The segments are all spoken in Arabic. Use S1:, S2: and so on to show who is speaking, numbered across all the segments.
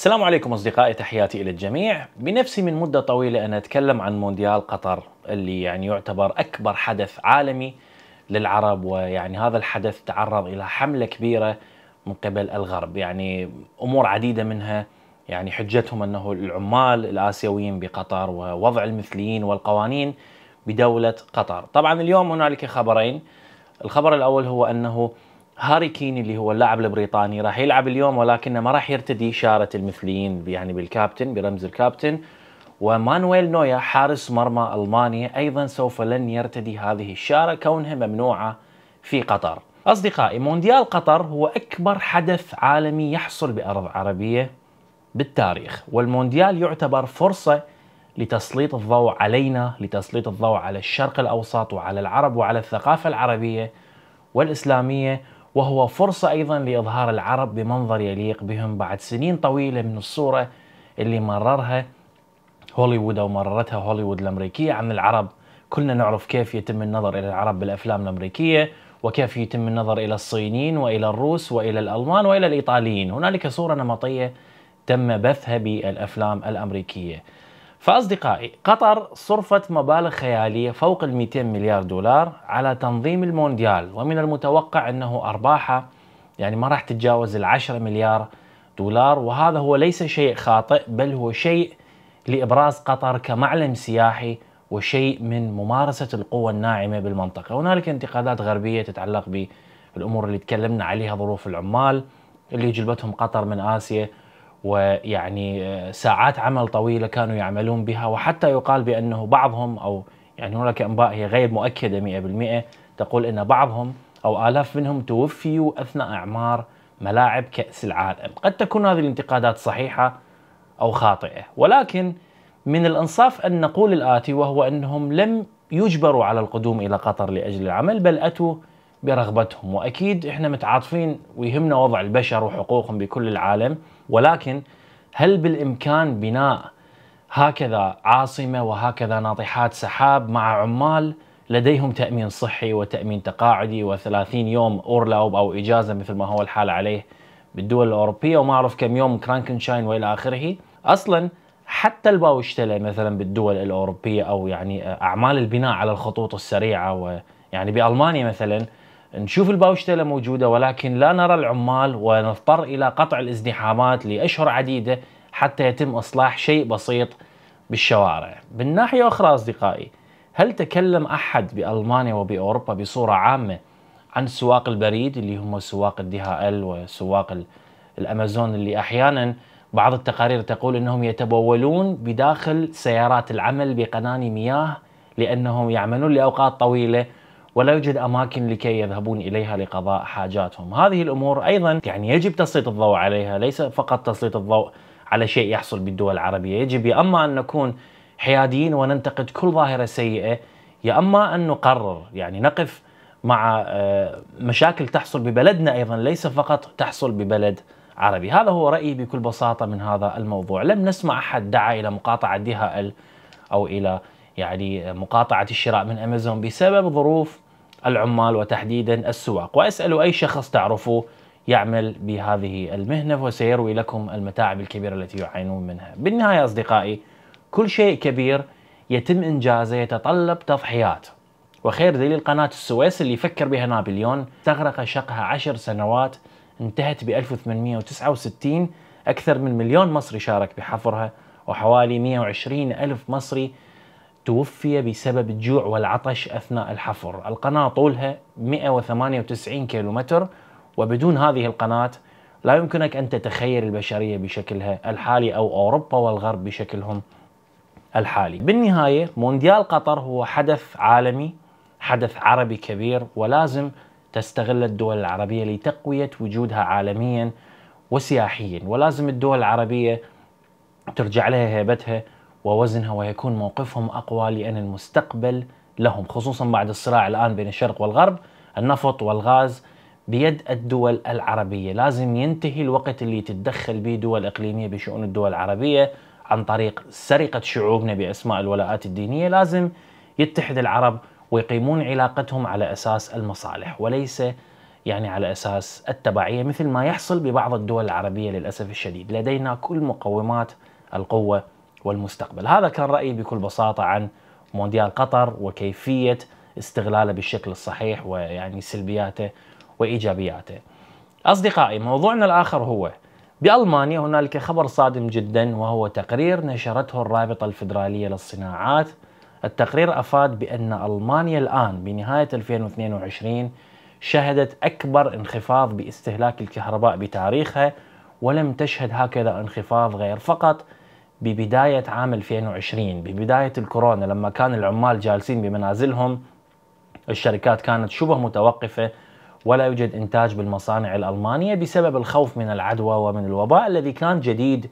S1: السلام عليكم أصدقائي تحياتي إلى الجميع. بنفسي من مدة طويلة أنا أتكلم عن مونديال قطر اللي يعني يعتبر أكبر حدث عالمي للعرب ويعني هذا الحدث تعرض إلى حملة كبيرة من قبل الغرب. يعني أمور عديدة منها يعني حجتهم أنه العمال الآسيويين بقطر ووضع المثليين والقوانين بدولة قطر. طبعا اليوم هنالك خبرين. الخبر الأول هو أنه هاري كين اللي هو اللاعب البريطاني راح يلعب اليوم ولكنه ما راح يرتدي شارة المثليين يعني بالكابتن برمز الكابتن. ومانويل نويا حارس مرمى ألمانيا أيضا سوف لن يرتدي هذه الشارة كونها ممنوعة في قطر. أصدقائي مونديال قطر هو أكبر حدث عالمي يحصل بأرض عربية بالتاريخ. والمونديال يعتبر فرصة لتسليط الضوء علينا لتسليط الضوء على الشرق الأوسط وعلى العرب وعلى الثقافة العربية والإسلامية. وهو فرصة أيضا لإظهار العرب بمنظر يليق بهم بعد سنين طويلة من الصورة اللي مررها هوليوود أو مررتها هوليوود الأمريكية عن العرب. كلنا نعرف كيف يتم النظر إلى العرب بالأفلام الأمريكية وكيف يتم النظر إلى الصينيين وإلى الروس وإلى الألمان وإلى الإيطاليين. هنالك صورة نمطية تم بثها بالأفلام الأمريكية. فأصدقائي قطر صرفت مبالغ خيالية فوق ال 200 مليار دولار على تنظيم المونديال ومن المتوقع أنه أرباحها يعني ما راح تتجاوز ال 10 مليار دولار وهذا هو ليس شيء خاطئ بل هو شيء لإبراز قطر كمعلم سياحي وشيء من ممارسة القوة الناعمة بالمنطقة. هنالك انتقادات غربية تتعلق بالأمور اللي تكلمنا عليها ظروف العمال اللي جلبتهم قطر من آسيا ويعني ساعات عمل طويلة كانوا يعملون بها وحتى يقال بأنه بعضهم أو يعني هناك أنباء هي غير مؤكدة 100% تقول إن بعضهم أو آلاف منهم توفيوا أثناء إعمار ملاعب كأس العالم، قد تكون هذه الانتقادات صحيحة أو خاطئة، ولكن من الإنصاف أن نقول الآتي وهو أنهم لم يجبروا على القدوم إلى قطر لأجل العمل بل أتوا برغبتهم. وأكيد إحنا متعاطفين ويهمنا وضع البشر وحقوقهم بكل العالم. ولكن هل بالإمكان بناء هكذا عاصمة وهكذا ناطحات سحاب مع عمال لديهم تأمين صحي وتأمين تقاعدي و30 يوم Urlaub أو إجازة مثل ما هو الحال عليه بالدول الأوروبية وما أعرف كم يوم Krankenschein وإلى آخره. أصلا حتى ال Baustelle مثلا بالدول الأوروبية أو يعني أعمال البناء على الخطوط السريعة ويعني بألمانيا مثلا نشوف ال Baustelle موجودة ولكن لا نرى العمال ونضطر إلى قطع الازدحامات لأشهر عديدة حتى يتم إصلاح شيء بسيط بالشوارع. بالناحيه الاخرى أصدقائي هل تكلم أحد بألمانيا وبأوروبا بصورة عامة عن سواق البريد اللي هم سواق الدي إل وسواق الأمازون اللي أحيانا بعض التقارير تقول إنهم يتبولون بداخل سيارات العمل بقناني مياه لأنهم يعملون لأوقات طويلة ولا يوجد أماكن لكي يذهبون إليها لقضاء حاجاتهم، هذه الأمور أيضا يعني يجب تسليط الضوء عليها، ليس فقط تسليط الضوء على شيء يحصل بالدول العربية، يجب يا أما أن نكون حياديين وننتقد كل ظاهرة سيئة، يا أما أن نقرر يعني نقف مع آه، مشاكل تحصل ببلدنا أيضا ليس فقط تحصل ببلد عربي، هذا هو رأيي بكل بساطة من هذا الموضوع، لم نسمع أحد دعا إلى مقاطعة دي ال أو إلى يعني مقاطعة الشراء من أمازون بسبب ظروف العمال وتحديدا السواق. وأسأل أي شخص تعرفوه يعمل بهذه المهنة وسيروي لكم المتاعب الكبيرة التي يعانون منها. بالنهاية أصدقائي كل شيء كبير يتم إنجازه يتطلب تضحيات. وخير دليل قناة السويس اللي فكر بها نابليون استغرق شقها عشر سنوات انتهت ب 1869 أكثر من مليون مصري شارك بحفرها وحوالي 120 ألف مصري توفي بسبب الجوع والعطش أثناء الحفر. القناة طولها 198 كيلومتر وبدون هذه القناة لا يمكنك أن تتخيل البشرية بشكلها الحالي أو أوروبا والغرب بشكلهم الحالي. بالنهاية مونديال قطر هو حدث عالمي حدث عربي كبير ولازم تستغل الدول العربية لتقوية وجودها عالميا وسياحيا. ولازم الدول العربية ترجع لها هيبتها ووزنها ويكون موقفهم أقوى لأن المستقبل لهم خصوصا بعد الصراع الآن بين الشرق والغرب. النفط والغاز بيد الدول العربية، لازم ينتهي الوقت اللي تتدخل به دول إقليمية بشؤون الدول العربية عن طريق سرقة شعوبنا باسماء الولاءات الدينية، لازم يتحد العرب ويقيمون علاقتهم على أساس المصالح وليس يعني على أساس التبعية مثل ما يحصل ببعض الدول العربية للأسف الشديد، لدينا كل مقومات القوة والمستقبل، هذا كان رأيي بكل بساطة عن مونديال قطر وكيفية استغلاله بالشكل الصحيح ويعني سلبياته وإيجابياته. أصدقائي موضوعنا الآخر هو بألمانيا هنالك خبر صادم جدا وهو تقرير نشرته الرابطة الفدراليه للصناعات. التقرير أفاد بأن ألمانيا الآن بنهاية 2022 شهدت أكبر انخفاض باستهلاك الكهرباء بتاريخها ولم تشهد هكذا انخفاض غير فقط ببداية عام 2020 ببداية الكورونا لما كان العمال جالسين بمنازلهم الشركات كانت شبه متوقفة ولا يوجد إنتاج بالمصانع الألمانية بسبب الخوف من العدوى ومن الوباء الذي كان جديد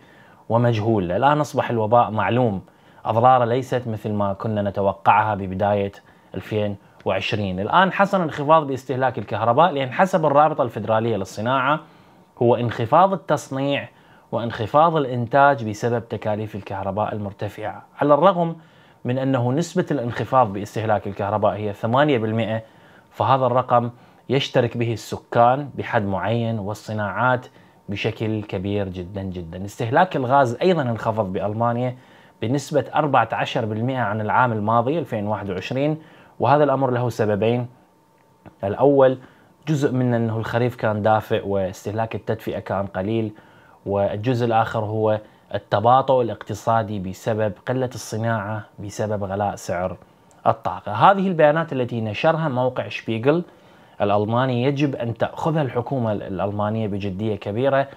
S1: ومجهول، الآن أصبح الوباء معلوم، أضراره ليست مثل ما كنا نتوقعها ببداية 2020 الآن حصل انخفاض باستهلاك الكهرباء لأن حسب الرابطة الفدراليه للصناعة هو انخفاض التصنيع وانخفاض الإنتاج بسبب تكاليف الكهرباء المرتفعة، على الرغم من أنه نسبة الانخفاض باستهلاك الكهرباء هي 8% فهذا الرقم يشترك به السكان بحد معين والصناعات بشكل كبير جدا جدا. استهلاك الغاز أيضا انخفض بألمانيا بنسبة 14% عن العام الماضي 2021 وهذا الأمر له سببين. الأول جزء من أنه الخريف كان دافئ واستهلاك التدفئة كان قليل والجزء الآخر هو التباطؤ الاقتصادي بسبب قلة الصناعة بسبب غلاء سعر الطاقة. هذه البيانات التي نشرها موقع شبيغل الألماني يجب أن تأخذها الحكومة الألمانية بجدية كبيرة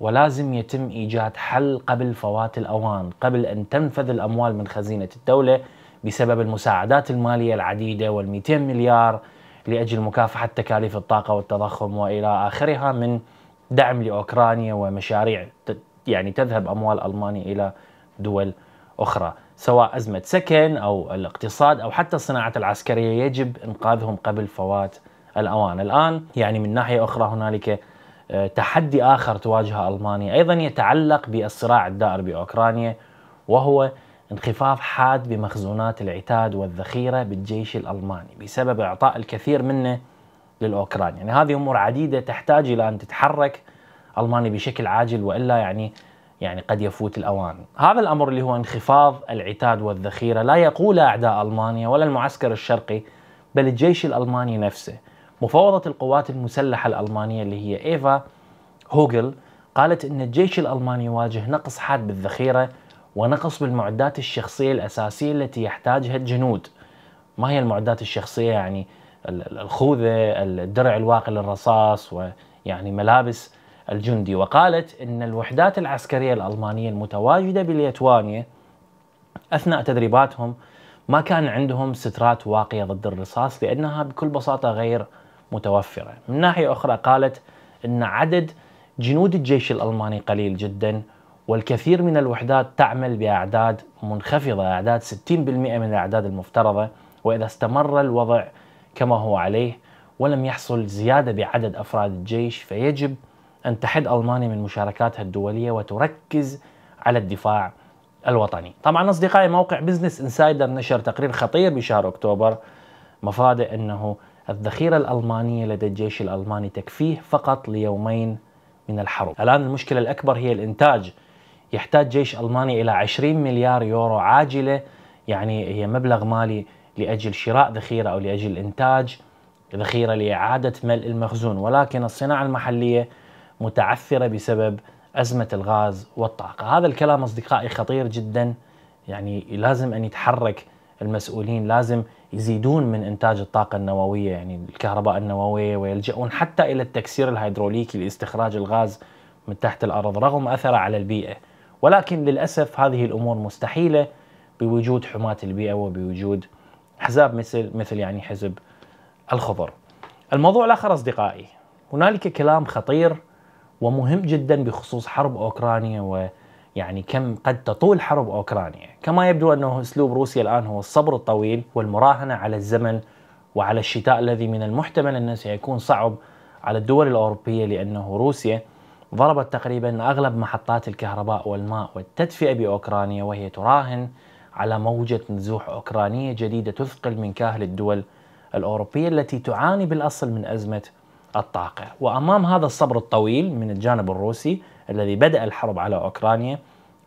S1: ولازم يتم إيجاد حل قبل فوات الأوان، قبل أن تنفذ الأموال من خزينة الدولة بسبب المساعدات المالية العديدة وال200 مليار لأجل مكافحة تكاليف الطاقة والتضخم وإلى آخرها من دعم لأوكرانيا ومشاريع يعني تذهب أموال ألمانيا إلى دول أخرى، سواء أزمة سكن أو الاقتصاد أو حتى الصناعة العسكرية يجب إنقاذهم قبل فوات الأوان، الآن يعني من ناحية أخرى هنالك آه، تحدي آخر تواجهه ألمانيا أيضا يتعلق بالصراع الدائر بأوكرانيا وهو انخفاض حاد بمخزونات العتاد والذخيرة بالجيش الألماني بسبب إعطاء الكثير منه للأوكران، يعني هذه أمور عديدة تحتاج إلى أن تتحرك ألمانيا بشكل عاجل وإلا يعني يعني قد يفوت الأوان. هذا الأمر اللي هو انخفاض العتاد والذخيرة لا يقول أعداء ألمانيا ولا المعسكر الشرقي بل الجيش الألماني نفسه. مفوضة القوات المسلحة الألمانية اللي هي إيفا هوغل قالت أن الجيش الألماني يواجه نقص حاد بالذخيرة ونقص بالمعدات الشخصية الأساسية التي يحتاجها الجنود ما هي المعدات الشخصية يعني الخوذة الدرع الواقي للرصاص ويعني ملابس الجندي. وقالت أن الوحدات العسكرية الألمانية المتواجدة بليتوانيا أثناء تدريباتهم ما كان عندهم سترات واقية ضد الرصاص لأنها بكل بساطة غير متوفرة. من ناحية أخرى قالت أن عدد جنود الجيش الألماني قليل جدا والكثير من الوحدات تعمل بأعداد منخفضة أعداد 60% من الأعداد المفترضة. وإذا استمر الوضع كما هو عليه ولم يحصل زيادة بعدد أفراد الجيش فيجب أن تحد ألمانيا من مشاركاتها الدولية وتركز على الدفاع الوطني. طبعا أصدقائي موقع Business Insider نشر تقرير خطير بشهر أكتوبر مفاده أنه الذخيرة الألمانية لدى الجيش الألماني تكفيه فقط ليومين من الحرب. الآن المشكلة الأكبر هي الإنتاج. يحتاج جيش ألماني إلى 20 مليار يورو عاجلة يعني هي مبلغ مالي لأجل شراء ذخيرة أو لأجل إنتاج ذخيرة لإعادة ملء المخزون. ولكن الصناعة المحلية متعثرة بسبب أزمة الغاز والطاقة. هذا الكلام أصدقائي خطير جدا. يعني لازم أن يتحرك المسؤولين لازم يزيدون من إنتاج الطاقة النووية يعني الكهرباء النووية ويلجؤون حتى إلى التكسير الهيدروليكي لاستخراج الغاز من تحت الأرض رغم أثره على البيئة. ولكن للأسف هذه الأمور مستحيلة بوجود حماة البيئة وبوجود احزاب مثل مثل يعني حزب الخضر. الموضوع الآخر أصدقائي هنالك كلام خطير ومهم جدا بخصوص حرب أوكرانيا و يعني كم قد تطول حرب أوكرانيا، كما يبدو أنه أسلوب روسيا الآن هو الصبر الطويل والمراهنة على الزمن وعلى الشتاء الذي من المحتمل انه سيكون صعب على الدول الأوروبية لأنه روسيا ضربت تقريبا أغلب محطات الكهرباء والماء والتدفئة بأوكرانيا وهي تراهن على موجة نزوح أوكرانية جديدة تثقل من كاهل الدول الأوروبية التي تعاني بالأصل من أزمة الطاقة. وأمام هذا الصبر الطويل من الجانب الروسي الذي بدأ الحرب على أوكرانيا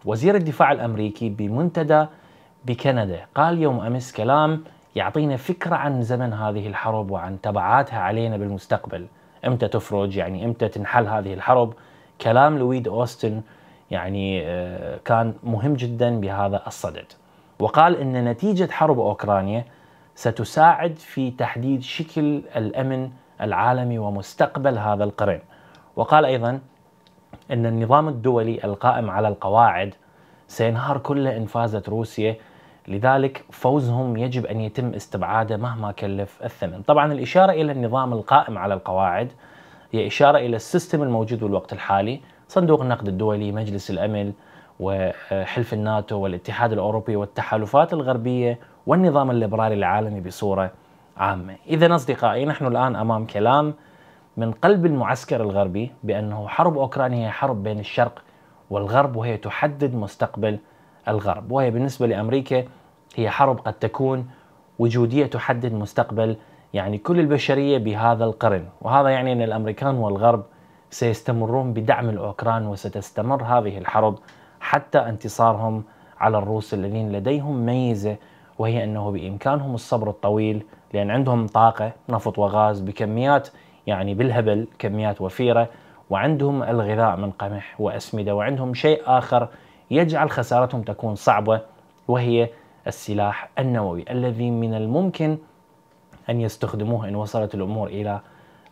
S1: وزير الدفاع الأمريكي بمنتدى بكندا قال يوم أمس كلام يعطينا فكرة عن زمن هذه الحرب وعن تبعاتها علينا بالمستقبل. إمتى تفرج؟ يعني إمتى تنحل هذه الحرب؟ كلام لويد أوستن يعني آه، كان مهم جدا بهذا الصدد. وقال إن نتيجة حرب أوكرانيا ستساعد في تحديد شكل الأمن العالمي ومستقبل هذا القرن وقال أيضا إن النظام الدولي القائم على القواعد سينهار كله إن فازت روسيا لذلك فوزهم يجب أن يتم استبعاده مهما كلف الثمن. طبعا الإشارة إلى النظام القائم على القواعد هي إشارة إلى السيستم الموجود بالوقت الحالي صندوق النقد الدولي مجلس الأمن وحلف الناتو والاتحاد الأوروبي والتحالفات الغربية والنظام الليبرالي العالمي بصورة عامة. إذا أصدقائي نحن الآن أمام كلام من قلب المعسكر الغربي بأنه حرب أوكرانيا هي حرب بين الشرق والغرب وهي تحدد مستقبل الغرب وهي بالنسبة لأمريكا هي حرب قد تكون وجودية تحدد مستقبل يعني كل البشرية بهذا القرن. وهذا يعني أن الأمريكان والغرب سيستمرون بدعم الأوكران وستستمر هذه الحرب حتى انتصارهم على الروس الذين لديهم ميزة وهي أنه بإمكانهم الصبر الطويل لأن عندهم طاقة نفط وغاز بكميات يعني بالهبل كميات وفيرة وعندهم الغذاء من قمح وأسمدة وعندهم شيء آخر يجعل خسارتهم تكون صعبة وهي السلاح النووي الذي من الممكن أن يستخدموه إن وصلت الأمور إلى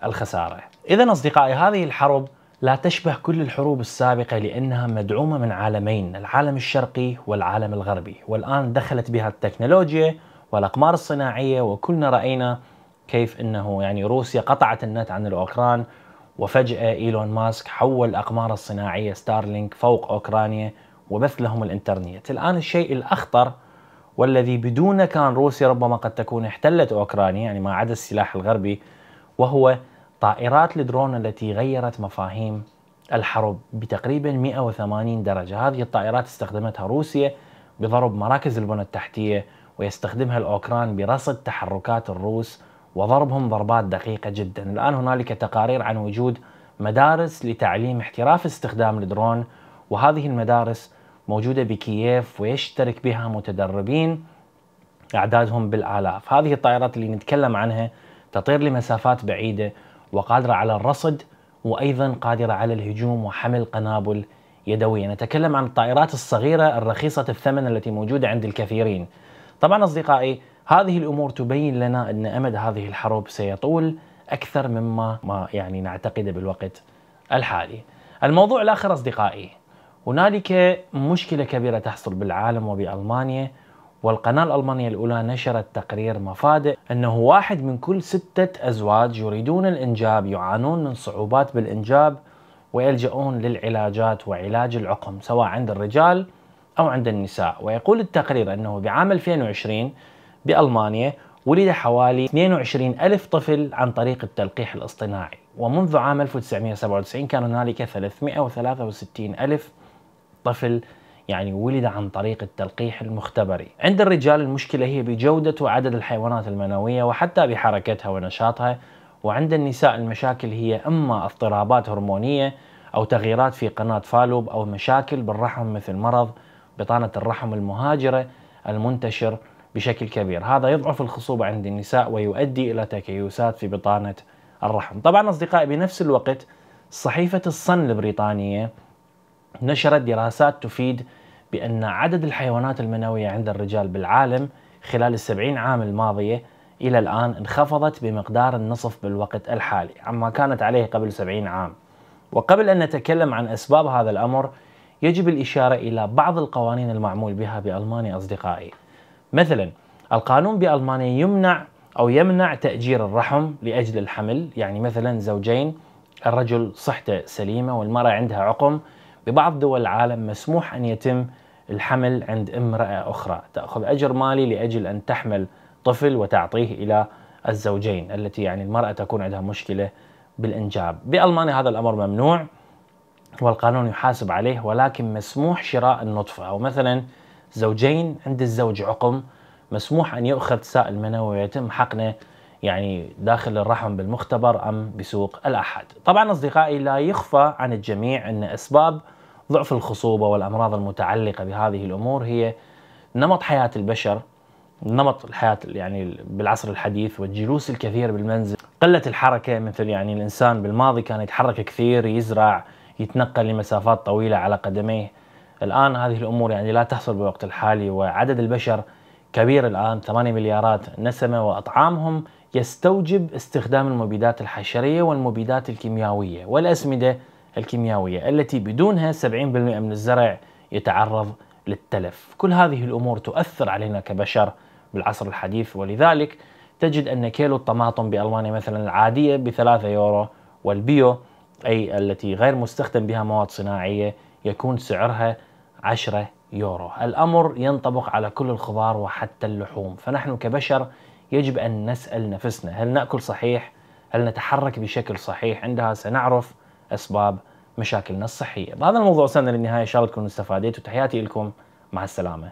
S1: الخسارة. إذا أصدقائي هذه الحرب لا تشبه كل الحروب السابقة لأنها مدعومة من عالمين العالم الشرقي والعالم الغربي. والآن دخلت بها التكنولوجيا والأقمار الصناعية وكلنا رأينا كيف أنه يعني روسيا قطعت النت عن الأوكران وفجأة إيلون ماسك حول الأقمار الصناعية ستارلينك فوق أوكرانيا وبث لهم الإنترنت. الآن الشيء الأخطر والذي بدونه كان روسيا ربما قد تكون احتلت أوكرانيا يعني ما عدا السلاح الغربي وهو طائرات الدرون التي غيرت مفاهيم الحرب بتقريبا 180 درجة. هذه الطائرات استخدمتها روسيا بضرب مراكز البنى التحتية ويستخدمها الأوكران برصد تحركات الروس وضربهم ضربات دقيقة جدا. الآن هنالك تقارير عن وجود مدارس لتعليم احتراف استخدام الدرون وهذه المدارس موجودة بكييف ويشترك بها متدربين أعدادهم بالآلاف. هذه الطائرات اللي نتكلم عنها تطير لمسافات بعيدة وقادرة على الرصد وأيضا قادرة على الهجوم وحمل قنابل يدوية. نتكلم عن الطائرات الصغيرة الرخيصة الثمن التي موجودة عند الكثيرين. طبعا أصدقائي هذه الأمور تبين لنا أن أمد هذه الحرب سيطول أكثر مما ما يعني نعتقده بالوقت الحالي. الموضوع الآخر أصدقائي هنالك مشكلة كبيرة تحصل بالعالم وبألمانيا والقناة الألمانية الأولى نشرت تقرير مفادئ أنه واحد من كل ستة أزواج يريدون الإنجاب يعانون من صعوبات بالإنجاب ويلجؤون للعلاجات وعلاج العقم سواء عند الرجال أو عند النساء. ويقول التقرير أنه بعام 2020 بألمانيا ولد حوالي 22 ألف طفل عن طريق التلقيح الاصطناعي. ومنذ عام 1997 كان هنالك 363 ألف طفل يعني ولد عن طريق التلقيح المختبري. عند الرجال المشكلة هي بجودة وعدد الحيوانات المنوية وحتى بحركتها ونشاطها وعند النساء المشاكل هي إما اضطرابات هرمونية أو تغييرات في قناة فالوب أو مشاكل بالرحم مثل مرض بطانة الرحم المهاجرة المنتشر بشكل كبير. هذا يضعف الخصوبة عند النساء ويؤدي إلى تكيسات في بطانة الرحم. طبعا أصدقائي بنفس الوقت صحيفة الصن البريطانية نشرت دراسات تفيد بأن عدد الحيوانات المنوية عند الرجال بالعالم خلال السبعين عام الماضية إلى الآن انخفضت بمقدار النصف بالوقت الحالي عما كانت عليه قبل سبعين عام. وقبل أن نتكلم عن أسباب هذا الأمر يجب الإشارة إلى بعض القوانين المعمول بها بألمانيا أصدقائي. مثلا القانون بألمانيا يمنع أو يمنع تأجير الرحم لأجل الحمل يعني مثلا زوجين الرجل صحته سليمة والمرأة عندها عقم ببعض دول العالم مسموح أن يتم الحمل عند امرأة أخرى. تأخذ أجر مالي لأجل أن تحمل طفل وتعطيه إلى الزوجين التي يعني المرأة تكون عندها مشكلة بالإنجاب. بألمانيا هذا الأمر ممنوع والقانون يحاسب عليه ولكن مسموح شراء النطفة. أو مثلا زوجين عند الزوج عقم مسموح أن يؤخذ سائل منوي ويتم حقنه يعني داخل الرحم بالمختبر أم بسوق الأحد. طبعا أصدقائي لا يخفى عن الجميع أن أسباب ضعف الخصوبة والأمراض المتعلقة بهذه الأمور هي نمط حياة البشر نمط الحياة يعني بالعصر الحديث والجلوس الكثير بالمنزل، قلة الحركة مثل يعني الإنسان بالماضي كان يتحرك كثير يزرع يتنقل لمسافات طويلة على قدميه. الآن هذه الأمور يعني لا تحصل بالوقت الحالي وعدد البشر كبير الآن 8 مليارات نسمة وأطعامهم يستوجب استخدام المبيدات الحشرية والمبيدات الكيميائية والأسمدة الكيميائية التي بدونها 70% من الزرع يتعرض للتلف. كل هذه الأمور تؤثر علينا كبشر بالعصر الحديث ولذلك تجد أن كيلو الطماطم بألمانيا مثلا العادية بثلاثة يورو والبيو أي التي غير مستخدم بها مواد صناعية يكون سعرها 10 يورو. الأمر ينطبق على كل الخضار وحتى اللحوم، فنحن كبشر يجب أن نسأل نفسنا هل نأكل صحيح؟ هل نتحرك بشكل صحيح؟ عندها سنعرف أسباب مشاكلنا الصحية. بهذا الموضوع وصلنا للنهاية إن شاء الله تكونوا استفاديتوا تحياتي لكم مع السلامة.